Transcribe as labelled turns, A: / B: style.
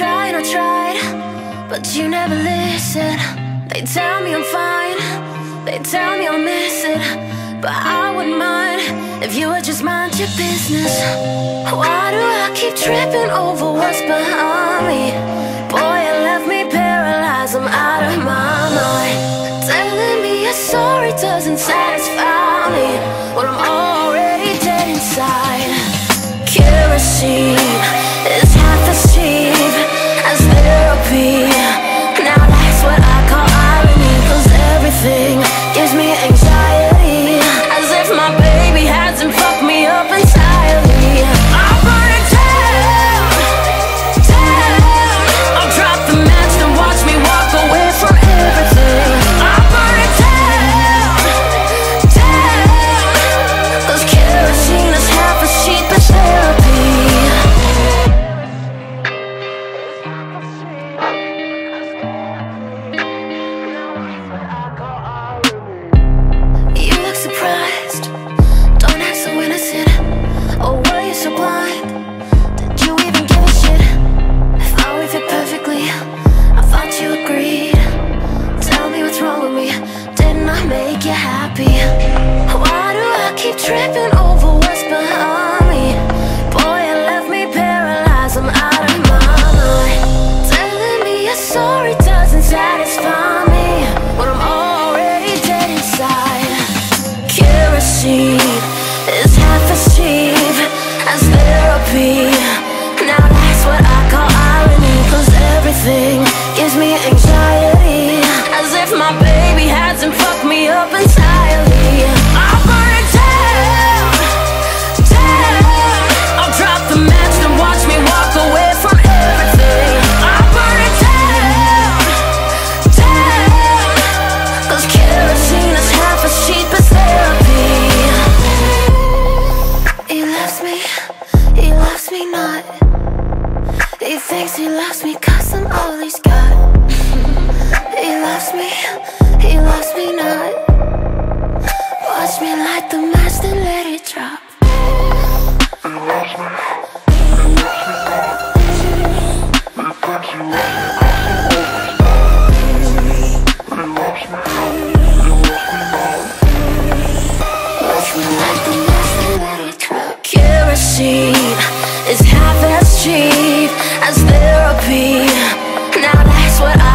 A: tried, I tried, but you never listen. They tell me I'm fine, they tell me I'll miss it, but I wouldn't mind if you would just mind your business. Why do I keep tripping over what's behind me? Boy, you left me paralyzed, I'm out of my mind. Telling me you're sorry doesn't satisfy make you happy? Why do I keep tripping over what's behind me? Boy, you left me paralyzed. I'm out loves me not. He thinks he loves me cause I'm all he's got. he loves me, he loves me not. Watch me light the match, then let it drop. Watch me light the match, then let it drop. Kerosene is half as cheap as therapy. Now that's what I